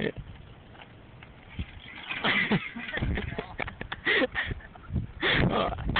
Yeah. All right.